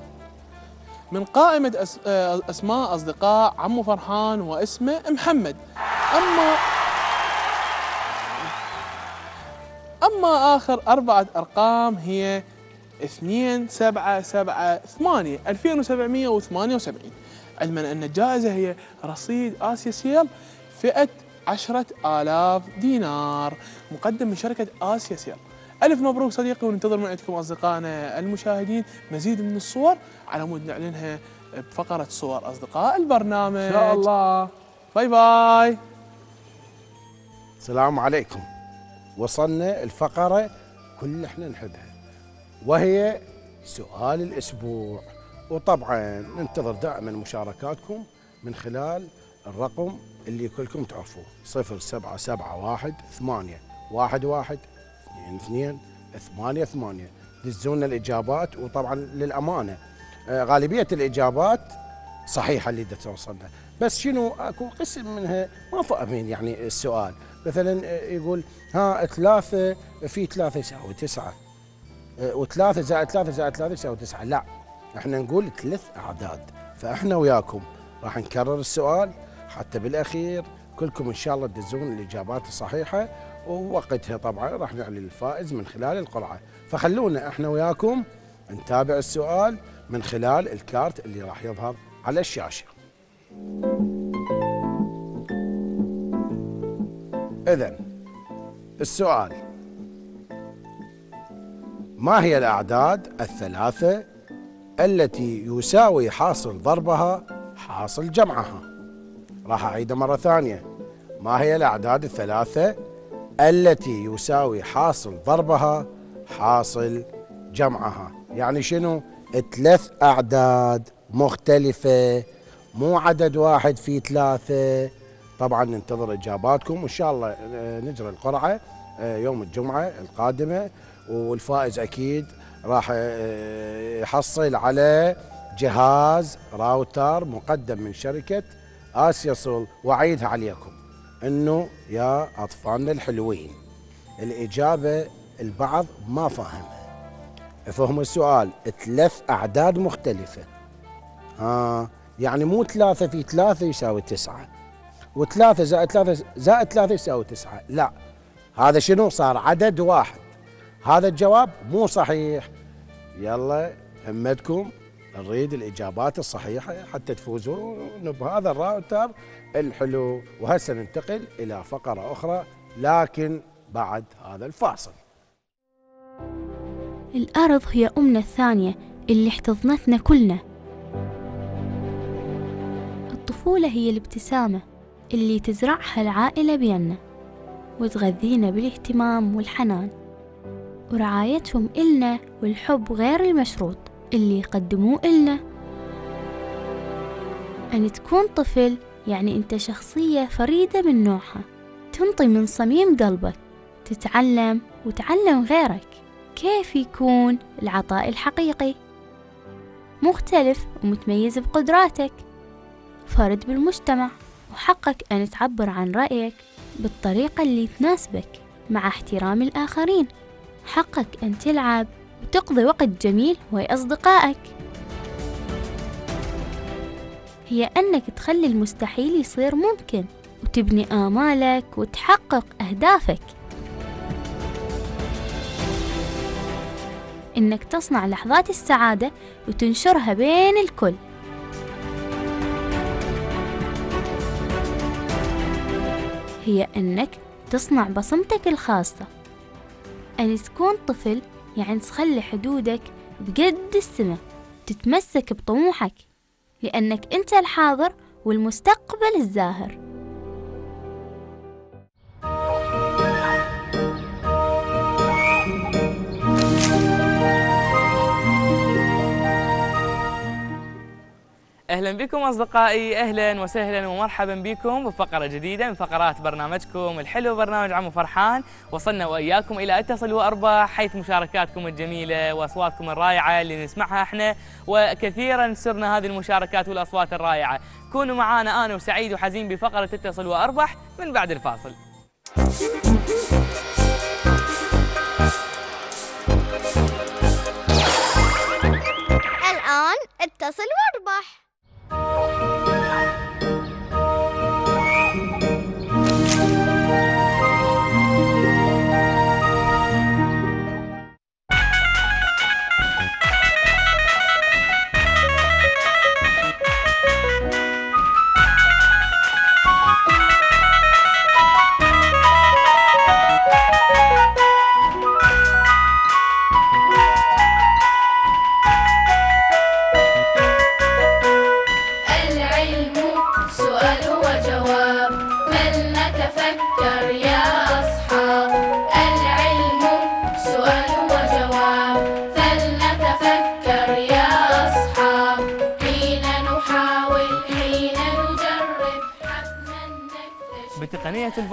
من قائمة أس... آه، أسماء أصدقاء عمو فرحان واسمه محمد. أما أما آخر أربعة أرقام هي 2778 2778 علما أن الجائزة هي رصيد آسيا سيل فئة عشرة آلاف دينار مقدم من شركة آسيا سيل. ألف مبروك صديقي وننتظر من عندكم أصدقائنا المشاهدين. مزيد من الصور على مود نعلنها بفقرة صور أصدقاء البرنامج. إن شاء الله. باي باي. السلام عليكم. وصلنا الفقرة كل إحنا نحبها. وهي سؤال الأسبوع. وطبعا ننتظر دائما مشاركاتكم من خلال الرقم اللي كلكم تعرفوه. صفر سبعة سبعة واحد ثمانية واحد واحد اثنين اثنين ثمانية ثمانية. دزونا الإجابات وطبعا للأمانة. آه، غالبية الإجابات صحيحة اللي توصلنا. بس شنو أكو قسم منها ما فاهمين يعني السؤال. مثلا آه، يقول ها ثلاثة في ثلاثة يساوي تسعة. آه، وثلاثة زائد ثلاثة زائد ثلاثة يساوي تسعة لا إحنا نقول ثلاث أعداد. فاحنا وياكم راح نكرر السؤال حتى بالأخير. كلكم إن شاء الله تدزون الإجابات الصحيحة ووقتها طبعا راح نعلن الفائز من خلال القرعة. فخلونا إحنا وياكم نتابع السؤال من خلال الكارت اللي راح يظهر على الشاشة. إذا السؤال. ما هي الأعداد الثلاثة التي يساوي حاصل ضربها حاصل جمعها؟ راح أعيدها مرة ثانية. ما هي الأعداد الثلاثة التي يساوي حاصل ضربها حاصل جمعها؟ يعني شنو؟ ثلاث أعداد مختلفة مو عدد واحد في ثلاثة. طبعا ننتظر إجاباتكم وإن شاء الله آه، نجري القرعة آه، يوم الجمعة القادمة. والفائز أكيد راح آه، يحصل على جهاز راوتر مقدم من شركة آسيا سول. وأعيدها عليكم. أنه يا أطفالنا الحلوين الإجابة البعض ما فاهمها. فهم السؤال ثلاث أعداد مختلفة. ها يعني مو ثلاثة في ثلاثة يساوي تسعة. وثلاثة زائد ثلاثة زائد ثلاثة يساوي تسعة. لا هذا شنو؟ صار عدد واحد. هذا الجواب مو صحيح. يلا همتكم نريد الإجابات الصحيحة حتى تفوزون بهذا الراوتر الحلو وهسه ننتقل إلى فقرة أخرى؟ لكن بعد هذا الفاصل. الأرض هي أمنا الثانية اللي احتضنتنا كلنا. الطفولة هي الابتسامة اللي تزرعها العائلة بينا وتغذينا بالاهتمام والحنان. ورعايتهم إلنا والحب غير المشروط اللي يقدموه إلنا. أن تكون طفل يعني أنت شخصية فريدة من نوعها تنطي من صميم قلبك تتعلم وتعلم غيرك. كيف يكون العطاء الحقيقي؟ مختلف ومتميز بقدراتك. فرد بالمجتمع وحقك أن تعبر عن رأيك بالطريقة اللي تناسبك مع احترام الآخرين. حقك أن تلعب وتقضي وقت جميل ويا أصدقائك. هي أنك تخلي المستحيل يصير ممكن وتبني آمالك وتحقق أهدافك. إنك تصنع لحظات السعادة وتنشرها بين الكل. هي أنك تصنع بصمتك الخاصة أن تكون طفل يعني تخلي حدودك بقد السماء تتمسك بطموحك لأنك أنت الحاضر والمستقبل الزاهر. أهلا بكم أصدقائي أهلا وسهلا ومرحبا بكم بفقره جديدة من فقرات برنامجكم الحلو برنامج عمو فرحان. وصلنا وإياكم إلى اتصل واربح حيث مشاركاتكم الجميلة وأصواتكم الرائعة اللي نسمعها إحنا وكثيرا سرنا هذه المشاركات والأصوات الرائعة. كونوا معنا أنا وسعيد وحزين بفقرة اتصل وأربح من بعد الفاصل. الآن اتصل وأربح. Música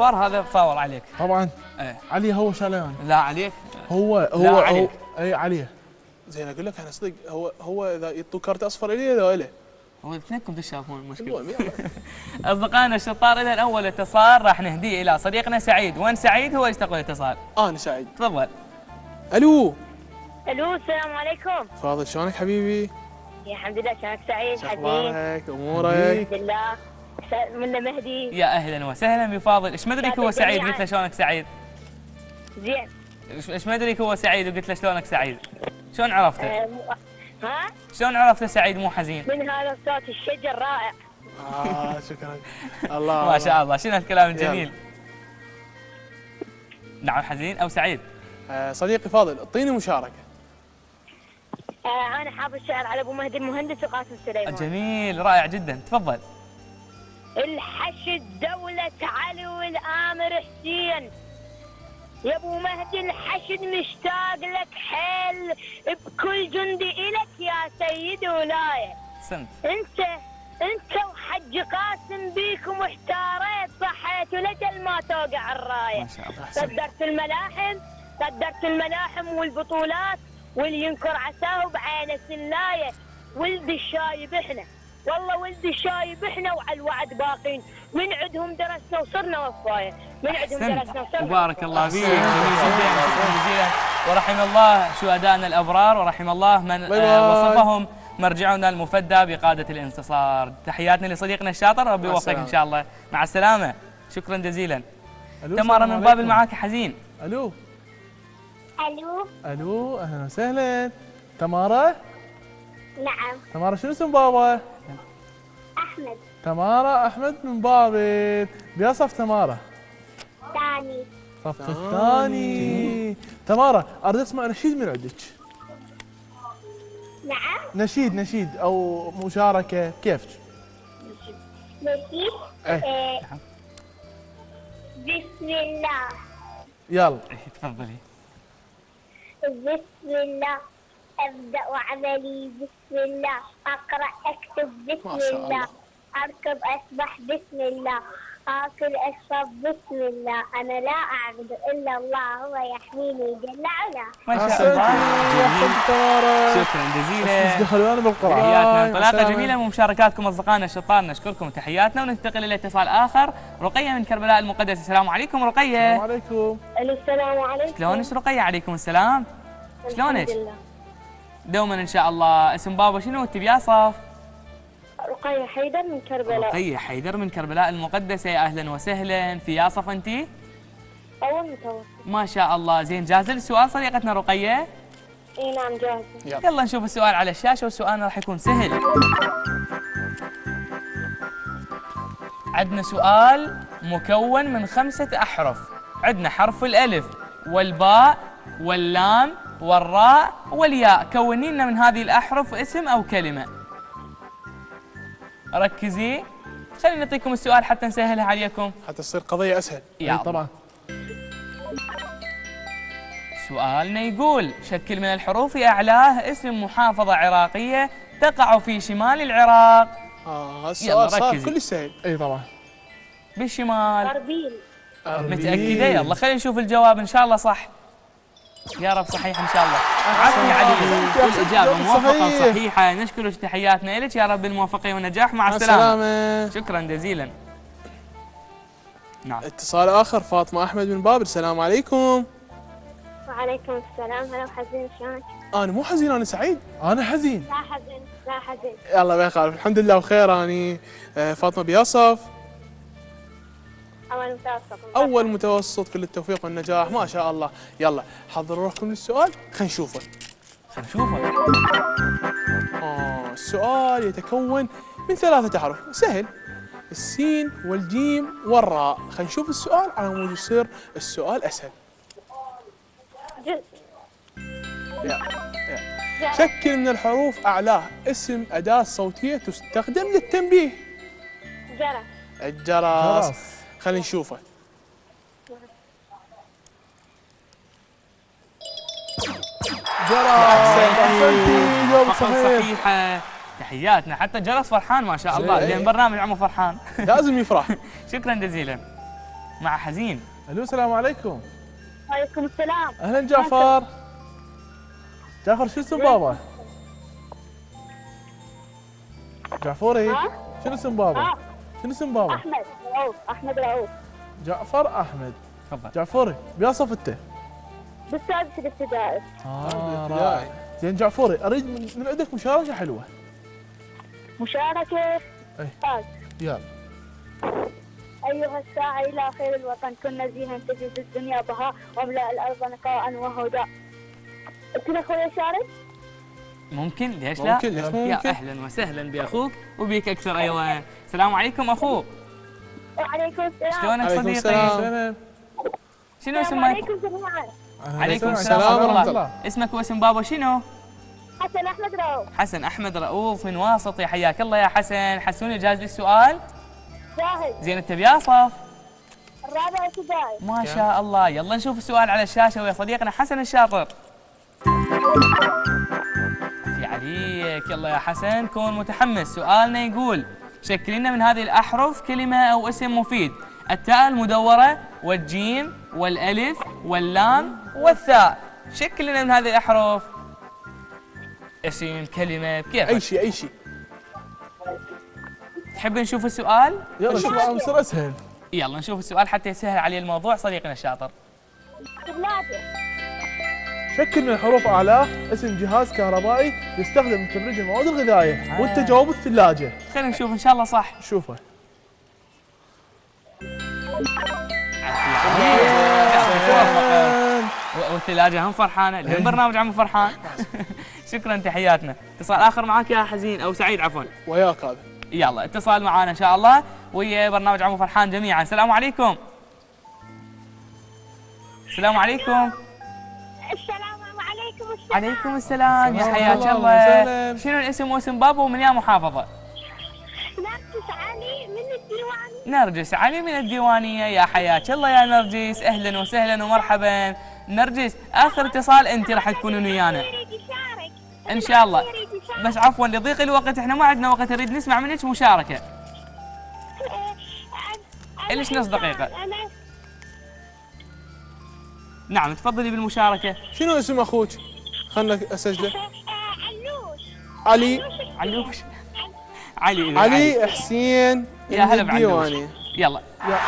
الفار هذا فاور عليك. طبعا. إيه. علي هو شاليان لا عليك هو لا هو علي. هو اي عليه زين أقول لك أنا صدق هو هو إذا يعطوا كارت أصفر إلي لو إلي؟ هو اثنينكم تشافون المشكلة. أصدقائنا الشطار إذا أول اتصال راح نهديه إلى صديقنا سعيد. وين سعيد؟ هو يستقبل الاتصال أنا سعيد. تفضل. ألو. ألو السلام عليكم. فاضل شلونك حبيبي؟ يا الحمد لله شلونك سعيد؟ حزين أخبارك؟ أمورك؟ الحمد لله. منا مهدي. يا أهلا وسهلا بفاضل إيش مدريك هو سعيد؟ قلت له شلونك سعيد؟ زين. إيش مدريك هو سعيد وقلت له شلونك سعيد؟ شلون عرفته؟ آه، مو- ها؟ شلون عرفته سعيد مو حزين؟ من هذا الصوت الشجر رائع. آه شكرا. الله. ما شاء الله. شنو هالكلام. الجميل؟ نعم حزين أو سعيد؟ آه، صديقي فاضل اعطيني مشاركة. آه، أنا حافظ شعر على أبو مهدي المهندس وقاسم سليمان. جميل رائع جدا. تفضل. الحشد دولة علي والآمر حسين. يا أبو مهدي الحشد مشتاق لك حيل. بكل جندي إلك يا سيد ولاية سنت. أنت أنت وحج قاسم بيكم احتاريت صحيت ولجل ما توقع الراية. ما شاء الله صدرت الملاحم صدرت الملاحم والبطولات واللي ينكر عساه بعينه سلاية. ولد الشايب إحنا. والله ولد الشايب إحنا وعلى الوعد باقين. من عندهم درسنا وصرنا وفايه من عندهم درسنا وصرنا وبارك الله. فيك. ورحم الله شهدائنا الأبرار ورحم الله من آه،. وصفهم مرجعنا المفدى بقادة الانتصار. تحياتنا لصديقنا الشاطر ربي يوفقك إن. شاء الله. مع السلامة. شكرا جزيلا. تمارا من باب. المعاكي حزين. ألو. ألو. ألو أهلا وسهلا. تمارا نعم. تمارا شنو اسم بابا؟ أحمد. تمارا أحمد من بابل بيا صف تمارا ثاني. صف الثاني. تمارا أريد أسمع نشيد من عندك. نعم. نشيد نشيد أو مشاركة. كيف؟ نسيت إيه. بسم الله. يلا. تفضلي. بسم الله. أبدأ عملي. بسم الله. أقرأ أكتب. بسم الله. أركب أسبح بسم الله آكل أشرب بسم الله. أنا لا أعبد إلا الله هو يحميني جل علاه ما شاء الله. شكرا جزيلا. دخلونا بالقرآن. تحياتنا مع انطلاقه السلامة. جميلة من مشاركاتكم أصدقائنا الشطار نشكركم تحياتنا وننتقل إلى اتصال آخر. رقية من كربلاء المقدس السلام عليكم السلام رقيه عليكم. السلام عليكم. شلونك رقية؟ عليكم السلام. شلونك؟ الحمد لله. دوما إن شاء الله. اسم بابا شنو؟ انت بيا صف؟ رقية حيدر من كربلاء. رقيه حيدر من كربلاء المقدسه يا أهلا وسهلا. في يا صف أنت؟ أول متوسط. ما شاء الله. زين جاهزه للسؤال صديقتنا رقية؟ إي نعم جاهزة يلا. نشوف السؤال على الشاشة والسؤال راح يكون سهل. عندنا سؤال مكون من خمسة أحرف. عندنا حرف الألف والباء واللام والراء والياء. كوني لنا من هذه الأحرف اسم أو كلمة. ركزي. خلينا نعطيكم السؤال حتى نسهلها عليكم. حتى تصير قضية أسهل. يا إي طبعا. سؤالنا يقول شكل من الحروف أعلاه اسم محافظة عراقية تقع في شمال العراق. آه يلا السؤال صار. كلش سهل. أي طبعا. بالشمال. أربيل. متأكدة؟ يلا خلينا نشوف الجواب إن شاء الله صح. يا رب صحيح إن شاء الله. عفوا علي. والإجابة موافقة صحيح. صحيحة نشكرك تحياتنا لك يا رب الموفقية والنجاح. مع السلامة. شكرا جزيلا. نعم. اتصال آخر فاطمة أحمد من بابل. السلام عليكم. وعليكم السلام. هلا وحزين شلونك؟ أنا مو حزين أنا سعيد. أنا حزين. لا حزين لا حزين. يلا ما يخالف الحمد لله بخير. أني آه، فاطمة بيصف أول متوسط. أول متوسط كل التوفيق والنجاح. ما شاء الله. يلا حضروا روحكم للسؤال. خلينا نشوفه. خلينا نشوفه. آه السؤال يتكون من ثلاثة أحرف سهل. السين والجيم والراء. خلينا نشوف السؤال. على مود يصير السؤال أسهل. يا. يا. شكل من الحروف أعلاه اسم أداة صوتية تستخدم للتنبيه. جرس. الجرس. جرس. خلينا نشوفه. صحيح. صحيحة. تحياتنا. حتى جرس فرحان ما شاء الله. لأن برنامج عمو فرحان. لازم يفرح. شكرا جزيلا. مع حزين. ألو السلام عليكم. وعليكم السلام. أهلا جعفر. جعفر شو اسم بابا؟ جعفري ها؟ شنو اسم بابا؟ شنو اسم بابا؟ أحمد رؤوف أحمد رؤوف جعفر أحمد. تفضل. جعفري بيصف انت. بالسادس الابتدائي. آه رائع زين جعفري أريد من, من عندك مشاركة حلوة. مشاركة؟ إيه. فاز يلا. أيها الساعي إلى خير الوطن. كن نزيها تجد الدنيا بهاء وأملأ الأرض نقاء وهدى. قلت له أخوي شارك ممكن ليش لا؟ ممكن، ليش مو يا ممكن؟ أهلا وسهلا بأخوك وبيك أكثر. أيضا السلام عليكم أخو وعليكم السلام. شلونك صديقي؟ شنو السلام اسمك؟ عليكم جميعا عليكم السلام السلام ورحمة الله. اسمك واسم بابا شنو؟ حسن أحمد رؤوف. حسن أحمد رؤوف من واسطي حياك الله يا حسن. حسوني جاهز للسؤال؟ جاهز. زين أنت بياصف؟ الرابع ابتدائي ما شاء الله. يلا نشوف السؤال على الشاشة ويا صديقنا حسن الشاطر. في عليك. يلا يا حسن كون متحمس. سؤالنا يقول شكل لنا من هذه الأحرف كلمة أو اسم مفيد. التاء المدورة والجيم والألف واللام والثاء. شكل لنا من هذه الأحرف. اسم كلمة بكيفك. أي شيء أي شيء. تحب نشوف السؤال؟ يلا شوف عم يصير أسهل. يلا نشوف السؤال حتى يسهل عليه الموضوع صديقنا الشاطر. شكل من الحروف اعلاه اسم جهاز كهربائي يستخدم لتبريد المواد الغذائية وانت جاوب الثلاجة. خلينا نشوف إن شاء الله صح. شوفه. والثلاجة هم فرحانة لأن برنامج عمو فرحان. شكرا تحياتنا. اتصال آخر معك يا حزين أو سعيد عفوا. وياك هذا. يلا اتصال معانا إن شاء الله. ويا برنامج عمو فرحان جميعا. السلام عليكم. السلام عليكم. السلام عليكم السلام. عليكم السلام. يا حياك الله. شنو الاسم واسم بابا ومن يا محافظة؟ نرجس علي من الديوان. نرجس علي من الديوانية. يا حياك الله يا نرجس. أهلا وسهلا ومرحبا. نرجس آخر اتصال أنت راح تكونون ويانا. يريد يشارك إن شاء الله. بس عفوا لضيق الوقت إحنا ما عندنا وقت نريد نسمع منك مشاركة. إليش نص دقيقة؟ أنا نعم تفضلي بالمشاركة شنو اسم أخوك؟ خلنا أسجله علوش علي علوش علي علي حسين يا هلا بعلوش يلا يا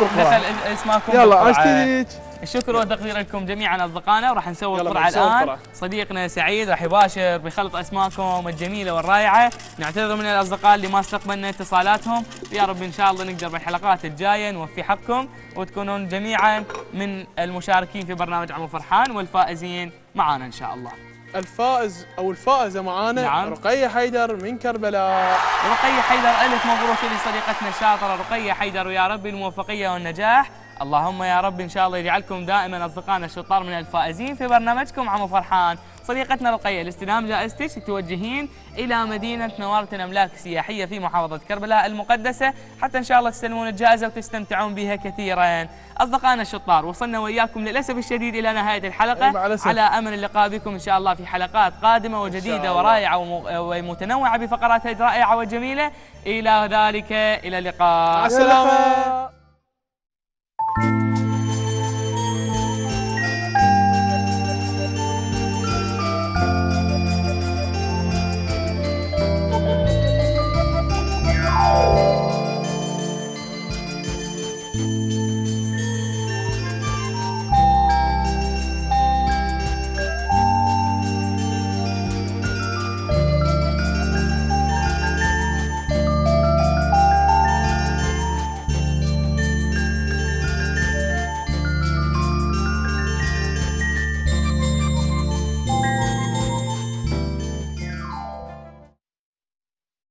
بالقران دخل اسماءكم يلا. اشتريك الشكر والتقدير لكم جميعا أصدقائنا. وراح نسوي القرعة الآن. القرعة. صديقنا سعيد راح يباشر بخلط اسماءكم الجميلة والرائعة. نعتذر من الأصدقاء اللي ما استقبلنا اتصالاتهم. يا رب إن شاء الله نقدر بالحلقات الجاية نوفي حقكم وتكونون جميعا من المشاركين في برنامج عمو فرحان والفائزين معانا إن شاء الله. الفائز أو الفائزة معانا نعم. رقية حيدر من كربلاء. رقية حيدر ألف مبروك لصديقتنا الشاطرة رقية حيدر. ويا رب الموفقية والنجاح. اللهم يا رب إن شاء الله يجعلكم دائما اصدقائنا الشطار من الفائزين في برنامجكم عمو فرحان. صديقتنا رقيه لاستلام جائزتك توجهين إلى مدينة نوارة الأملاك السياحية في محافظة كربلاء المقدسة. حتى إن شاء الله تستلمون الجائزة وتستمتعون بها كثيرا. أصدقائنا الشطار وصلنا وياكم للأسف الشديد إلى نهاية الحلقة. إيه،. على أمل اللقاء بكم إن شاء الله في حلقات قادمة وجديدة الله. ورائعة وم- ومتنوعة بفقرات رائعة وجميلة. إلى ذلك إلى اللقاء. مع السلامة. Thank you